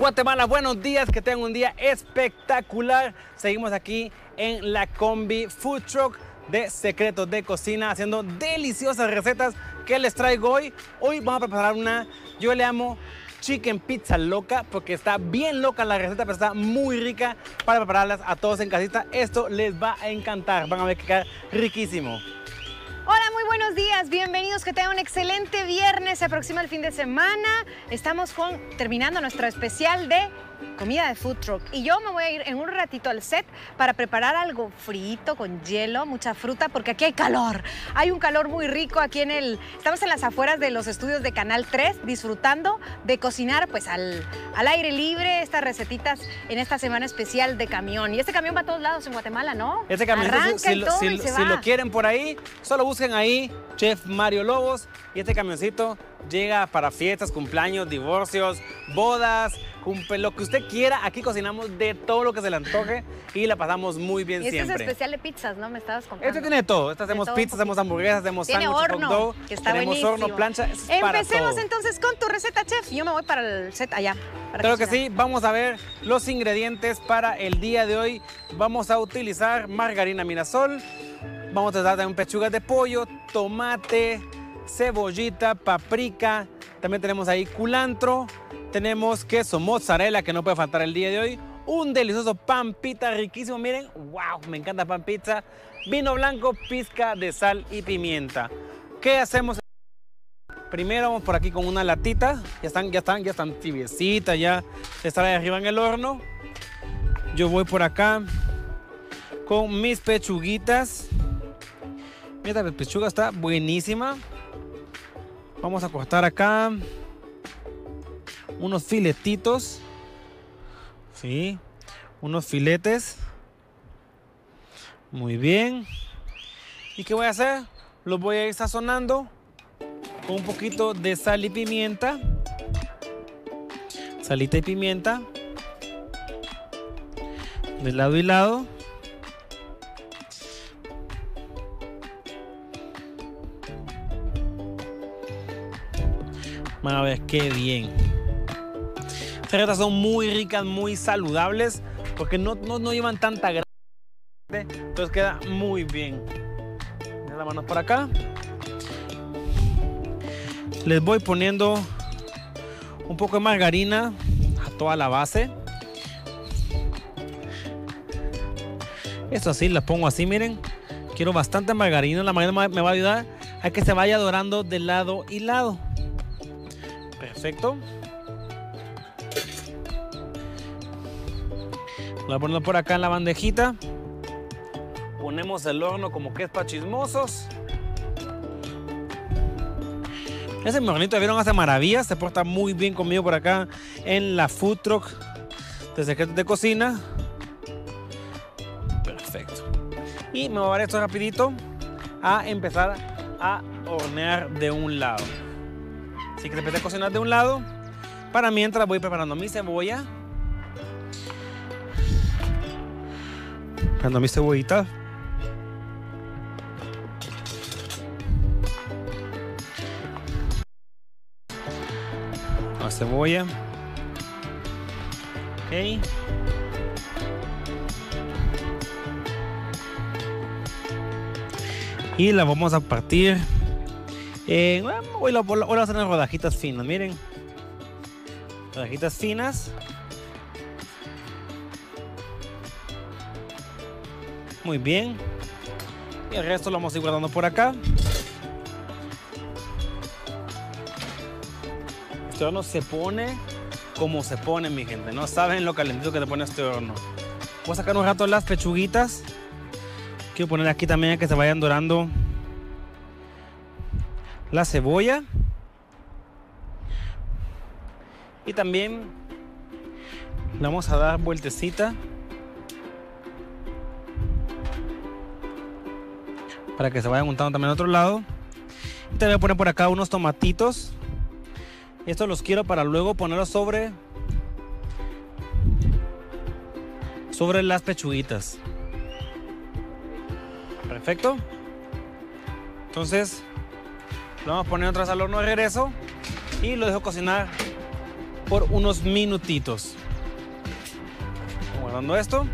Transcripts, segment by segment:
Guatemala, buenos días, que tengan un día espectacular. Seguimos aquí en la Combi Food Truck de Secretos de Cocina haciendo deliciosas recetas que les traigo hoy. Hoy vamos a preparar una, yo le amo chicken pizza loca porque está bien loca la receta, pero está muy rica para prepararlas a todos en casita. Esto les va a encantar, van a ver que queda riquísimo. Muy buenos días, bienvenidos, que tengan un excelente viernes, se aproxima el fin de semana, estamos con, terminando nuestro especial de comida de food truck. Y yo me voy a ir en un ratito al set para preparar algo frito con hielo, mucha fruta, porque aquí hay calor, hay un calor muy rico aquí en el, estamos en las afueras de los estudios de Canal 3 disfrutando de cocinar pues al, al aire libre estas recetitas en esta semana especial de camión. Y este camión va a todos lados en Guatemala, ¿no? Este camión, Arranca si, y todo si- y se si va. lo quieren por ahí, solo busquen ahí Chef Mario Lobos y este camioncito llega para fiestas, cumpleaños, divorcios, bodas, cumple, lo que usted quiera. Aquí cocinamos de todo lo que se le antoje y la pasamos muy bien Y este siempre. es especial de pizzas, ¿no? Me estabas contando. Este tiene todo. Este hacemos todo pizzas, hacemos hamburguesas, hacemos Tiene sándwiches, hot horno, dog, que está tenemos buenísimo. horno, plancha, es Empecemos entonces con tu receta, chef. Yo me voy para el set allá. Claro que sí, vamos a ver los ingredientes para el día de hoy. Vamos a utilizar margarina Mirasol, vamos a usar también pechugas de pollo, tomate, cebollita, paprika, también tenemos ahí culantro, tenemos queso mozzarella que no puede faltar el día de hoy, un delicioso pan pita riquísimo, miren, wow, me encanta pan pizza, vino blanco, pizca de sal y pimienta. ¿Qué hacemos? Primero vamos por aquí con una latita. Ya están, ya están, ya están tibiecitas, ya están ahí arriba en el horno. Yo voy por acá con mis pechuguitas. Mira, la pechuga está buenísima. Vamos a cortar acá unos filetitos. Sí, unos filetes. Muy bien. ¿Y qué voy a hacer? Los voy a ir sazonando con un poquito de sal y pimienta. Salita y pimienta. De lado y lado. Van a ver qué bien. Estas son muy ricas, muy saludables, porque no, llevan tanta grasa. Entonces queda muy bien. Deja las manos por acá. Les voy poniendo un poco de margarina a toda la base. Eso así, la pongo así, miren. Quiero bastante margarina. La margarina me va a ayudar a que se vaya dorando de lado y lado. Perfecto. Lo voy a poner por acá en la bandejita. Ponemos el horno como que es para chismosos. Ese mi hornito, vieron, hace maravillas. Se porta muy bien conmigo por acá en la food truck de secretos de cocina. Perfecto. Y me voy a dar esto rapidito a empezar a hornear de un lado. Así que empecé a cocinar de un lado. Para mientras voy preparando mi cebolla. Preparando mi cebollita. La cebolla. Ok. Y la vamos a partir. Hoy hoy la voy a hacer en rodajitas finas, miren. Rodajitas finas. Muy bien. Y el resto lo vamos a ir guardando por acá. Este horno se pone como se pone, mi gente. No saben lo calentito que te pone este horno. Voy a sacar un rato las pechuguitas. Quiero poner aquí también que se vayan dorando la cebolla. Y también le vamos a dar vueltecita para que se vayan untando también al otro lado. Y te voy a poner por acá unos tomatitos. Estos los quiero para luego ponerlos sobre sobre las pechuguitas. Perfecto. Entonces, lo vamos a poner otra vez al horno de regreso y lo dejo cocinar por unos minutitos. Guardando esto.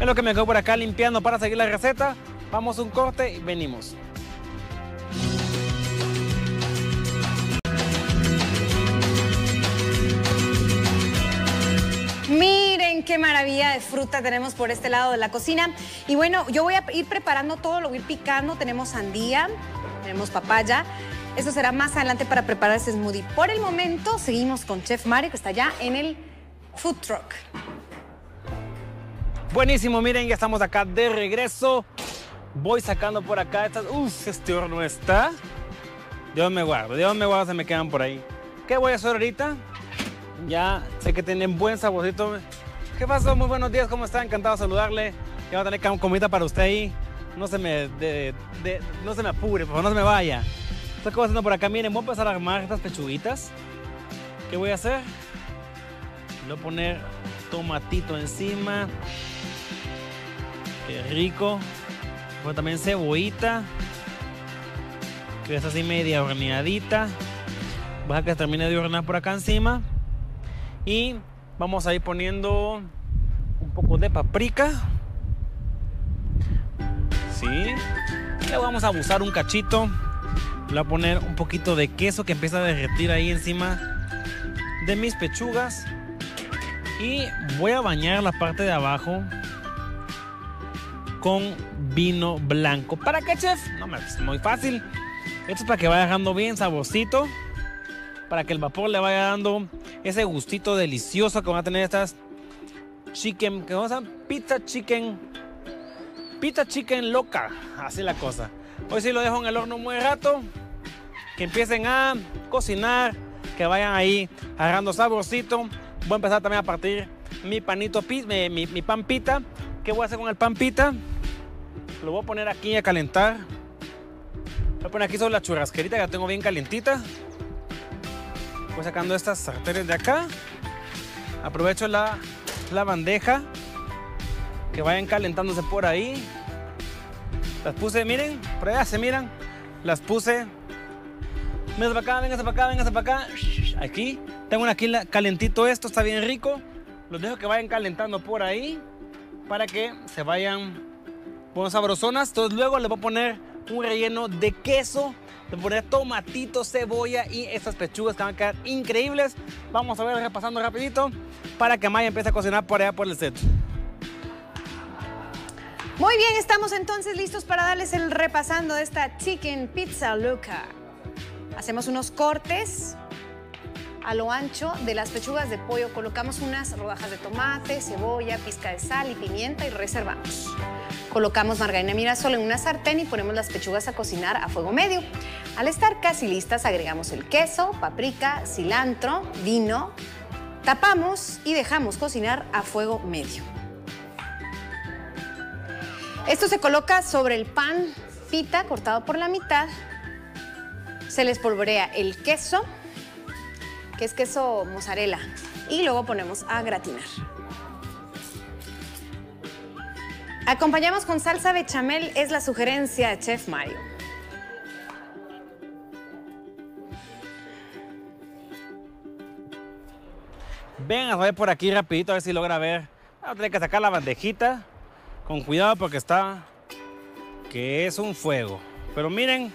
Es lo que me quedo por acá limpiando para seguir la receta. Vamos a un corte y venimos. Miren qué maravilla de fruta tenemos por este lado de la cocina. Y bueno, yo voy a ir preparando todo, lo voy a ir picando. Tenemos sandía, tenemos papaya. Eso será más adelante para preparar ese smoothie. Por el momento, seguimos con Chef Mario, que está ya en el food truck. Buenísimo, miren, ya estamos acá de regreso. Voy sacando por acá estas. Uf, este horno está. Dios me guardo, Dios me guardo, se me quedan por ahí. ¿Qué voy a hacer ahorita? Ya sé que tienen buen saborcito. ¿Qué pasó? Muy buenos días, ¿cómo está? Encantado de saludarle. Ya voy a tener comida para usted ahí. No se me, no se me apure, por favor, no se me vaya. Estoy haciendo por acá, miren, voy a empezar a armar estas pechuguitas. ¿Qué voy a hacer? Le voy a poner tomatito encima. Qué rico. Voy también cebollita. Que es así media horneadita. Voy a que termine de hornear por acá encima. Y vamos a ir poniendo un poco de paprika. Sí. Le vamos a abusar un cachito. Voy a poner un poquito de queso que empieza a derretir ahí encima de mis pechugas. Y voy a bañar la parte de abajo con vino blanco. ¿Para qué, chef? No, es muy fácil. Esto es para que vaya dejando bien saborcito. Para que el vapor le vaya dando ese gustito delicioso que van a tener estas chicken, que vamos a pizza chicken, pizza chicken loca, así la cosa. Hoy sí lo dejo en el horno muy rato, que empiecen a cocinar, que vayan ahí agarrando saborcito. Voy a empezar también a partir mi panito, mi, mi, mi pan. ¿Qué voy a hacer con el pan pita? Lo voy a poner aquí a calentar. Voy a poner aquí sobre la churrasquerita que la tengo bien calientita. Voy sacando estas sartenes de acá. Aprovecho la, la bandeja. Que vayan calentándose por ahí. Las puse, miren, por allá se miran. Las puse. Véngase para acá, véngase para acá, véngase para acá. Aquí. Tengo una aquí calentito esto, está bien rico. Los dejo que vayan calentando por ahí. Para que se vayan bueno, sabrosonas. Entonces luego le voy a poner un relleno de queso de poner tomatito, cebolla y estas pechugas que van a quedar increíbles. Vamos a ver repasando rapidito para que Maya empiece a cocinar por allá por el set. Muy bien, estamos entonces listos para darles el repasando de esta Chicken Pizza Luca. Hacemos unos cortes a lo ancho de las pechugas de pollo. Colocamos unas rodajas de tomate, cebolla, pizca de sal y pimienta y reservamos. Colocamos margarina mirasol en una sartén y ponemos las pechugas a cocinar a fuego medio. Al estar casi listas, agregamos el queso, paprika, cilantro, vino, tapamos y dejamos cocinar a fuego medio. Esto se coloca sobre el pan pita cortado por la mitad. Se les polvorea el queso, que es queso mozzarella, y luego ponemos a gratinar. Acompañamos con salsa bechamel, es la sugerencia de Chef Mario. Ven a ver por aquí rapidito a ver si logra ver. Vamos que sacar la bandejita con cuidado porque está que es un fuego. Pero miren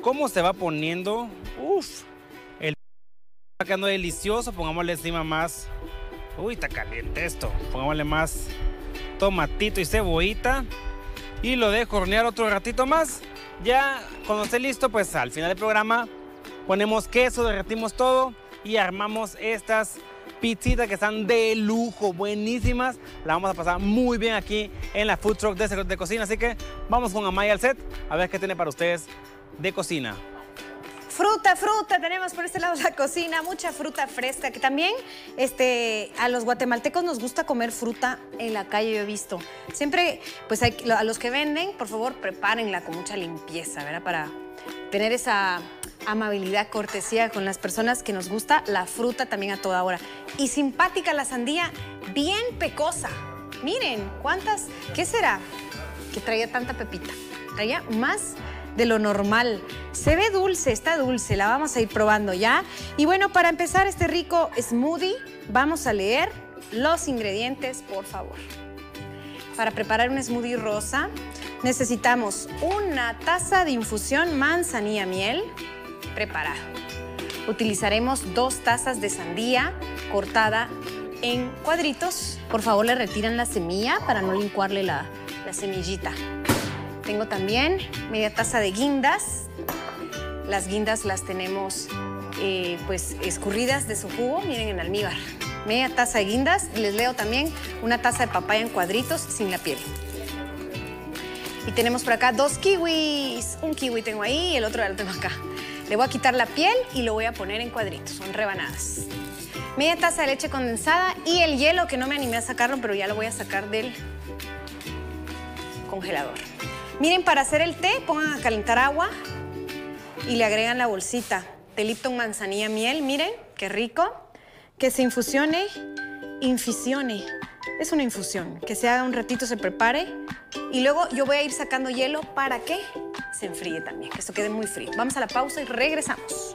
cómo se va poniendo. Uf, el está quedando delicioso. Pongámosle encima más. Uy, está caliente esto. Pongámosle más tomatito y cebollita y lo dejo hornear otro ratito más. Ya cuando esté listo, pues al final del programa ponemos queso, derretimos todo y armamos estas pizzitas que están de lujo, buenísimas. La vamos a pasar muy bien aquí en la food truck de, de cocina. Así que vamos con Amaya al set a ver qué tiene para ustedes de cocina. Fruta, fruta, tenemos por este lado la cocina, mucha fruta fresca, que también este, a los guatemaltecos nos gusta comer fruta en la calle, yo he visto. Siempre, pues a los que venden, por favor, prepárenla con mucha limpieza, ¿verdad? Para tener esa amabilidad, cortesía con las personas que nos gusta la fruta también a toda hora. Y simpática la sandía, bien pecosa. Miren, ¿cuántas? ¿Qué será que traía tanta pepita? Traía más de lo normal. Se ve dulce, está dulce, la vamos a ir probando ya. Y bueno, para empezar este rico smoothie, vamos a leer los ingredientes, por favor. Para preparar un smoothie rosa, necesitamos una taza de infusión manzanilla miel preparada. Utilizaremos dos tazas de sandía cortada en cuadritos. Por favor, le retiran la semilla para no licuarle la, la semillita. Tengo también media taza de guindas. Las guindas las tenemos eh, pues escurridas de su jugo, miren en almíbar. Media taza de guindas. Les leo también una taza de papaya en cuadritos sin la piel. Y tenemos por acá dos kiwis. Un kiwi tengo ahí y el otro ya lo tengo acá. Le voy a quitar la piel y lo voy a poner en cuadritos, son rebanadas. Media taza de leche condensada y el hielo que no me animé a sacarlo, pero ya lo voy a sacar del congelador. Miren, para hacer el té, pongan a calentar agua y le agregan la bolsita de Lipton manzanilla miel. Miren, qué rico. Que se infusione, infusione. Es una infusión, que se haga un ratito, se prepare. Y luego yo voy a ir sacando hielo para que se enfríe también, que esto quede muy frío. Vamos a la pausa y regresamos.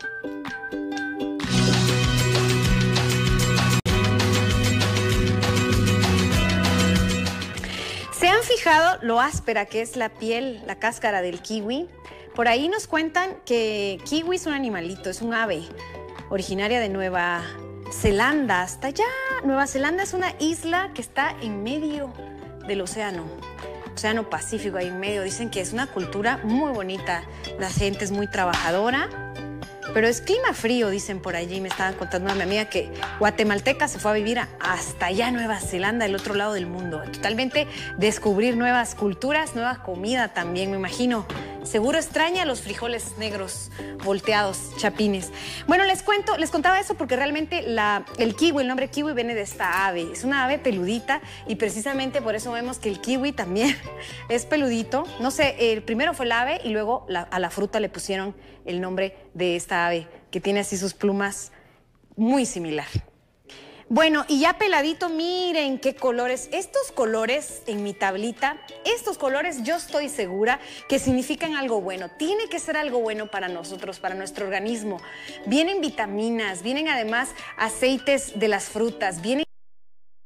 ¿Se han fijado lo áspera que es la piel, la cáscara del kiwi? Por ahí nos cuentan que kiwi es un animalito, es un ave originaria de Nueva Zelanda, hasta allá. Nueva Zelanda es una isla que está en medio del océano, océano Pacífico ahí en medio. Dicen que es una cultura muy bonita, la gente es muy trabajadora, pero es clima frío, dicen por allí. Me estaban contando a mi amiga que guatemalteca se fue a vivir hasta allá, Nueva Zelanda, el otro lado del mundo. Totalmente descubrir nuevas culturas, nueva comida también, me imagino. Seguro extraña los frijoles negros volteados, chapines. Bueno, les cuento, les contaba eso porque realmente el kiwi, el nombre kiwi viene de esta ave. Es una ave peludita y precisamente por eso vemos que el kiwi también es peludito. No sé, el primero fue el ave y luego a la fruta le pusieron el nombre de esta ave que tiene así sus plumas muy similar. Bueno, y ya peladito, miren qué colores. Estos colores en mi tablita, estos colores yo estoy segura que significan algo bueno. Tiene que ser algo bueno para nosotros, para nuestro organismo. Vienen vitaminas, vienen además aceites de las frutas, vienen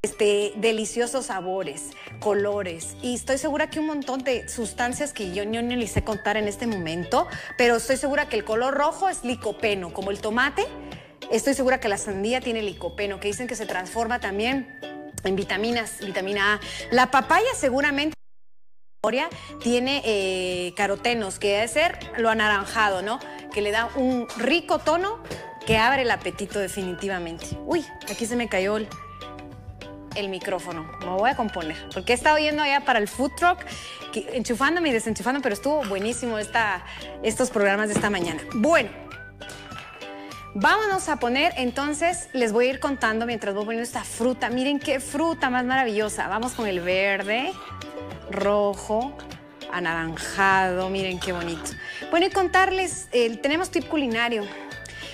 este, deliciosos sabores, colores y estoy segura que un montón de sustancias que yo no ni sé contar en este momento, pero estoy segura que el color rojo es licopeno, como el tomate Estoy segura que la sandía tiene licopeno, que dicen que se transforma también en vitaminas, vitamina A. La papaya seguramente tiene eh, carotenos, que debe ser lo anaranjado, ¿no? Que le da un rico tono que abre el apetito definitivamente. Uy, aquí se me cayó el, micrófono. Me voy a componer. Porque he estado yendo allá para el food truck, enchufándome y desenchufando, pero estuvo buenísimo esta, estos programas de esta mañana. Bueno, Vámonos a poner, entonces les voy a ir contando mientras voy poniendo esta fruta. Miren qué fruta más maravillosa. Vamos con el verde, rojo, anaranjado. Miren qué bonito. Bueno, y contarles, tenemos tip culinario.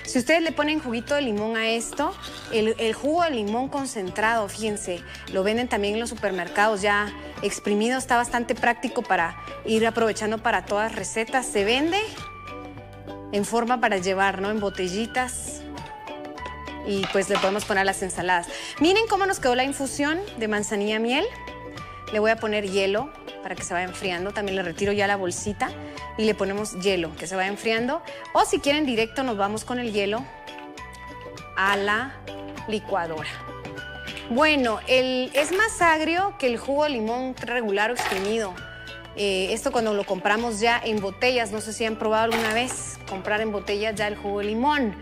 Si ustedes le ponen juguito de limón a esto, el, el, jugo de limón concentrado, fíjense, lo venden también en los supermercados ya exprimido, está bastante práctico para ir aprovechando para todas recetas. Se vende en forma para llevar, ¿no? En botellitas. Y pues le podemos poner las ensaladas. Miren cómo nos quedó la infusión de manzanilla miel. Le voy a poner hielo para que se vaya enfriando. También le retiro ya la bolsita y le ponemos hielo que se vaya enfriando. O si quieren directo nos vamos con el hielo a la licuadora. Bueno, el, es más agrio que el jugo de limón regular o exprimido. Eh, esto cuando lo compramos ya en botellas, no sé si han probado alguna vez comprar en botellas ya el jugo de limón.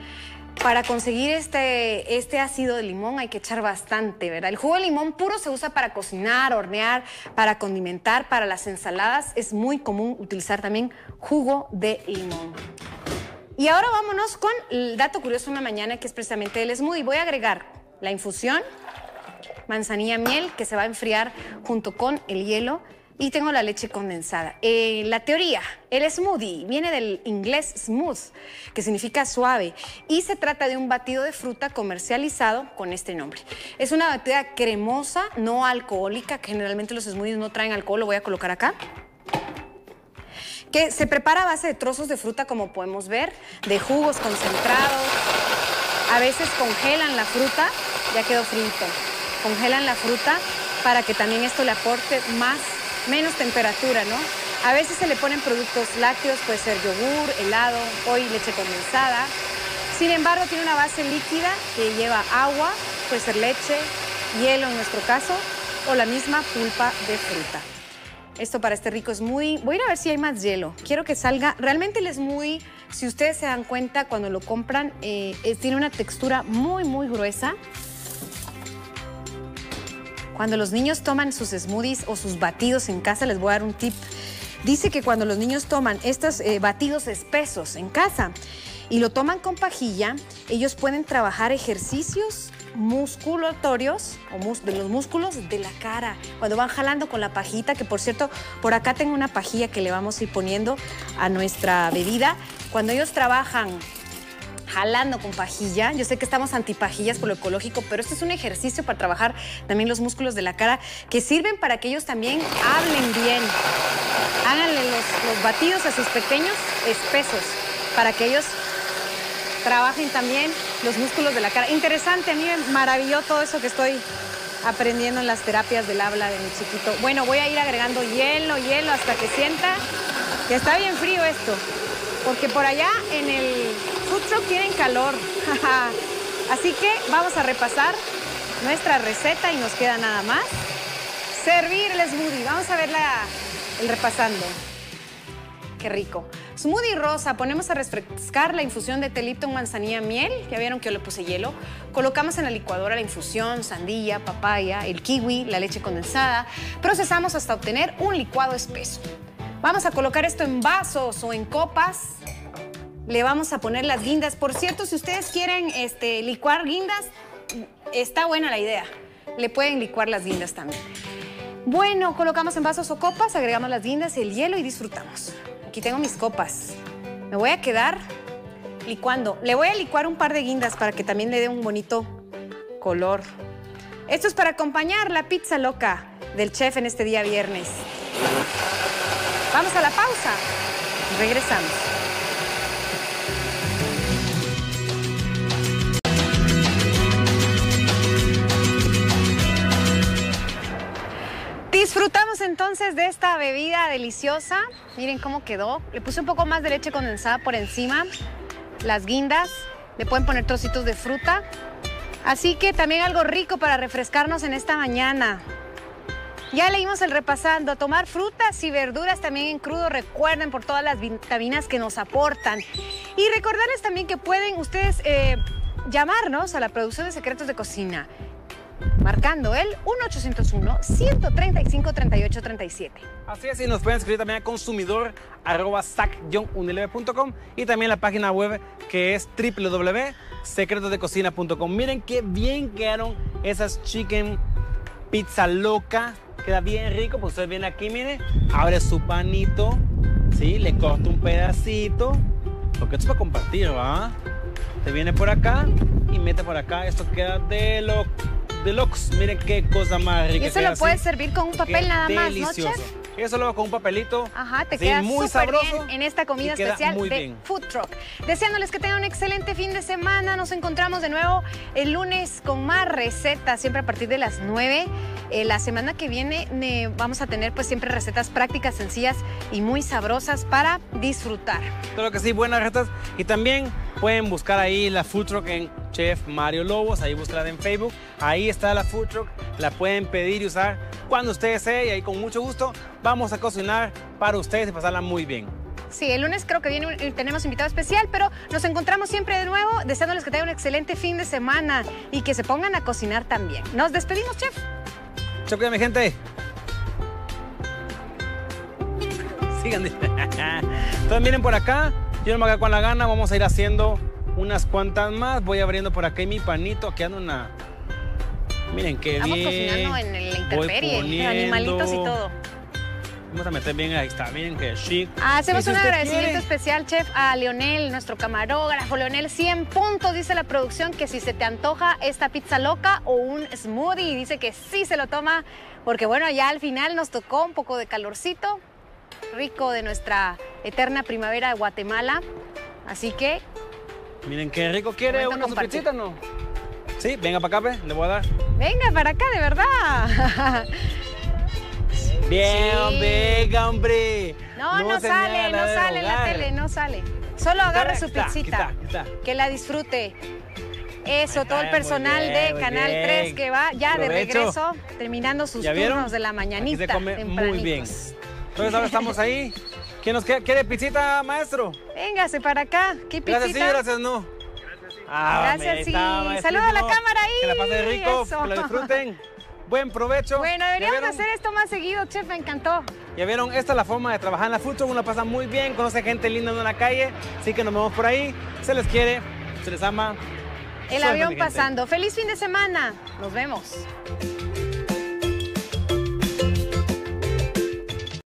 Para conseguir este, este ácido de limón hay que echar bastante, ¿verdad? El jugo de limón puro se usa para cocinar, hornear, para condimentar, para las ensaladas. Es muy común utilizar también jugo de limón. Y ahora vámonos con el dato curioso de una mañana que es precisamente el smoothie. Voy a agregar la infusión, manzanilla miel que se va a enfriar junto con el hielo y tengo la leche condensada. Eh, la teoría, el smoothie viene del inglés smooth, que significa suave, y se trata de un batido de fruta comercializado con este nombre. Es una batida cremosa, no alcohólica, que generalmente los smoothies no traen alcohol, lo voy a colocar acá que se prepara a base de trozos de fruta, como podemos ver, de jugos concentrados. A veces congelan la fruta, ya quedó frito. Congelan la fruta para que también esto le aporte más, menos temperatura, ¿no? A veces se le ponen productos lácteos, puede ser yogur, helado, hoy leche condensada. Sin embargo, tiene una base líquida que lleva agua, puede ser leche, hielo en nuestro caso, o la misma pulpa de fruta. Esto para este rico es muy... Voy a ir a ver si hay más hielo. Quiero que salga... Realmente él es muy... Si ustedes se dan cuenta, cuando lo compran, eh, tiene una textura muy, muy gruesa. Cuando los niños toman sus smoothies o sus batidos en casa, les voy a dar un tip. Dice que cuando los niños toman estos eh, batidos espesos en casa y lo toman con pajilla, ellos pueden trabajar ejercicios musculatorios o de los músculos de la cara. Cuando van jalando con la pajita, que por cierto, por acá tengo una pajilla que le vamos a ir poniendo a nuestra bebida. Cuando ellos trabajan jalando con pajilla. Yo sé que estamos antipajillas por lo ecológico, pero esto es un ejercicio para trabajar también los músculos de la cara que sirven para que ellos también hablen bien. Háganle los, batidos a sus pequeños espesos para que ellos trabajen también los músculos de la cara. Interesante, a mí me maravilló todo eso que estoy aprendiendo en las terapias del habla de mi chiquito. Bueno, voy a ir agregando hielo, hielo hasta que sienta que está bien frío esto. Porque por allá en el food tienen calor. Así que vamos a repasar nuestra receta y nos queda nada más servir el smoothie. Vamos a verla el repasando. Qué rico. Smoothie rosa, ponemos a refrescar la infusión de telipton, manzanilla, miel. Ya vieron que yo le puse hielo. Colocamos en la licuadora la infusión, sandía, papaya, el kiwi, la leche condensada. Procesamos hasta obtener un licuado espeso. Vamos a colocar esto en vasos o en copas. Le vamos a poner las guindas. Por cierto, si ustedes quieren este, licuar guindas, está buena la idea. Le pueden licuar las guindas también. Bueno, colocamos en vasos o copas, agregamos las guindas, el hielo y disfrutamos. Aquí tengo mis copas. Me voy a quedar licuando. Le voy a licuar un par de guindas para que también le dé un bonito color. Esto es para acompañar la pizza loca del chef en este día viernes. Vamos a la pausa. Regresamos. Disfrutamos entonces de esta bebida deliciosa. Miren cómo quedó. Le puse un poco más de leche condensada por encima. Las guindas. Le pueden poner trocitos de fruta. Así que también algo rico para refrescarnos en esta mañana. Ya leímos el repasando, tomar frutas y verduras también en crudo, recuerden por todas las vitaminas que nos aportan. Y recordarles también que pueden ustedes eh, llamarnos a la producción de secretos de cocina, marcando el 1-801-135-3837. Así es, y nos pueden escribir también a consumidor y también la página web que es www.secretosdecocina.com. Miren qué bien quedaron esas chicken pizza loca queda bien rico, pues usted viene aquí, mire, abre su panito, ¿sí? Le corta un pedacito, porque esto es para compartir, ¿va? Te viene por acá y mete por acá, esto queda de lo deluxe, miren qué cosa más rica. Y eso lo puedes servir con un papel nada más, ¿no, chef? Eso luego con un papelito. Ajá, te queda muy sabroso bien en esta comida especial de Food Truck. Deseándoles que tengan un excelente fin de semana. Nos encontramos de nuevo el lunes con más recetas, siempre a partir de las 9. Eh, la semana que viene vamos a tener pues siempre recetas prácticas, sencillas y muy sabrosas para disfrutar. Claro que sí, buenas recetas. Y también pueden buscar ahí la Food Truck en Chef Mario Lobos, ahí búscala en Facebook. Ahí está la Food Truck, la pueden pedir y usar cuando ustedes desee y ahí con mucho gusto vamos a cocinar para ustedes y pasarla muy bien. Sí, el lunes creo que viene, tenemos invitado especial, pero nos encontramos siempre de nuevo, deseándoles que tengan un excelente fin de semana y que se pongan a cocinar también. Nos despedimos, chef. Chau, mi gente. Sigan. Entonces miren por acá, yo no me con la gana, vamos a ir haciendo unas cuantas más. Voy abriendo por acá mi panito, aquí anda una... Miren qué Estamos bien. cocinando en la intemperie, animalitos y todo. Vamos a meter bien, ahí está, miren qué chic. Hacemos un agradecimiento especial, chef, a Leonel, nuestro camarógrafo. Leonel, 100 puntos, dice la producción, que si se te antoja esta pizza loca o un smoothie, dice que sí se lo toma, porque bueno, ya al final nos tocó un poco de calorcito, rico de nuestra eterna primavera de Guatemala. Así que Miren qué rico. ¿Quiere Momento una compartir. no? Sí, venga para acá, pe, le voy a dar. venga para acá, de verdad. Bien, Sí. venga, hombre. No, no, sale, no sale en la tele, no sale. Solo agarre Aquí su aquí pizzita. está, aquí está. Que la disfrute. Eso, todo el personal bien, de Canal bien. 3 que va ya de regreso, terminando sus turnos de la Aquí mañanita. se come muy bien. Entonces ahora estamos ahí. ¿Quién nos quiere, quiere pizzita, maestro? Véngase para acá. ¿Qué pizzita? Gracias, sí, gracias, no. Ah, Gracias, sí. está, maestrito. Saluda a la cámara ahí. Que la pasen rico, Eso. que la disfruten. Buen provecho. Bueno, ¿Ya deberíamos hacer esto más seguido, chef, me encantó. Ya vieron, esta es la forma de trabajar en la food uno pasa muy bien, conoce gente linda en la calle, así que nos vemos por ahí, se les quiere, se les ama. El avión pasando. Feliz fin de semana. Nos vemos.